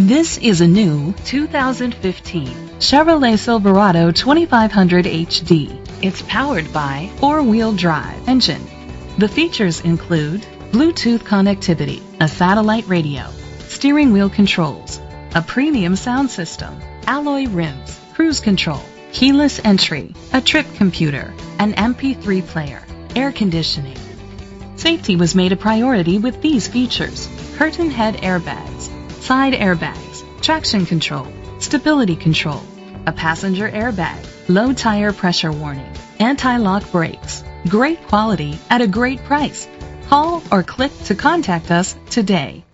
This is a new 2015 Chevrolet Silverado 2500 HD. It's powered by four-wheel drive engine. The features include Bluetooth connectivity, a satellite radio, steering wheel controls, a premium sound system, alloy rims, cruise control, keyless entry, a trip computer, an MP3 player, air conditioning. Safety was made a priority with these features. Curtain head airbags, side airbags, traction control, stability control, a passenger airbag, low tire pressure warning, anti-lock brakes. Great quality at a great price. Call or click to contact us today.